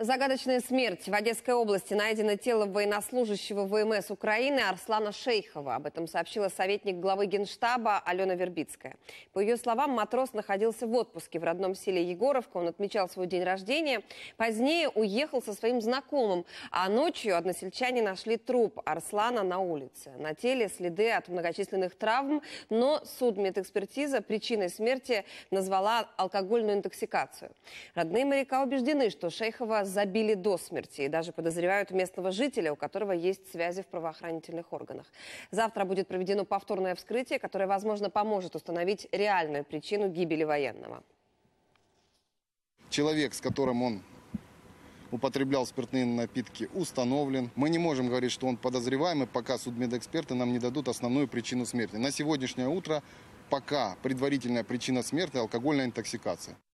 Загадочная смерть. В Одесской области найдено тело военнослужащего ВМС Украины Арслана Шейхова. Об этом сообщила советник главы Генштаба Алена Вербицкая. По ее словам, матрос находился в отпуске в родном селе Егоровка. Он отмечал свой день рождения. Позднее уехал со своим знакомым. А ночью односельчане нашли труп Арслана на улице. На теле следы от многочисленных травм, но судмедэкспертиза причиной смерти назвала алкогольную интоксикацию. Родные моряка убеждены, что Шейхова забили до смерти и даже подозревают местного жителя, у которого есть связи в правоохранительных органах. Завтра будет проведено повторное вскрытие, которое, возможно, поможет установить реальную причину гибели военного. Человек, с которым он употреблял спиртные напитки, установлен. Мы не можем говорить, что он подозреваемый, пока судмедэксперты нам не дадут основную причину смерти. На сегодняшнее утро пока предварительная причина смерти – алкогольная интоксикация.